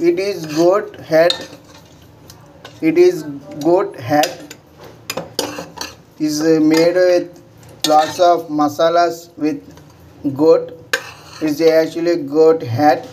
it is goat head. It is goat head. Is made with lots of masalas with goat. Is actually goat head.